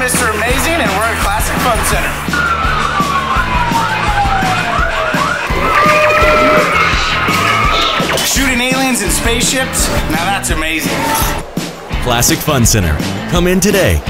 Mr. Amazing, and we're at Classic Fun Center. Shooting aliens and spaceships? Now that's amazing. Classic Fun Center. Come in today.